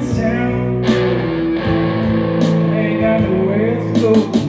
this town. Ain't got nowhere to go.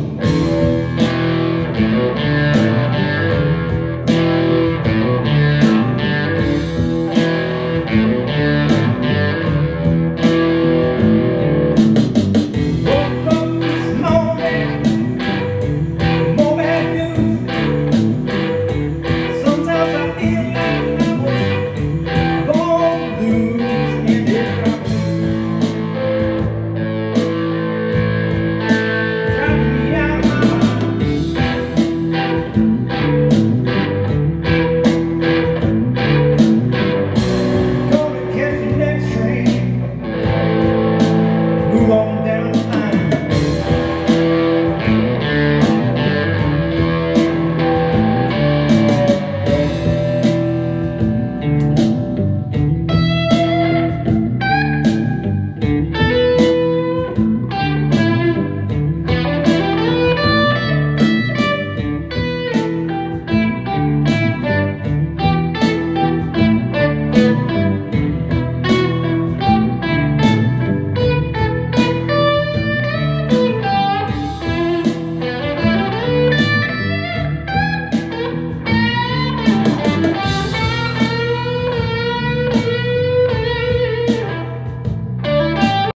belong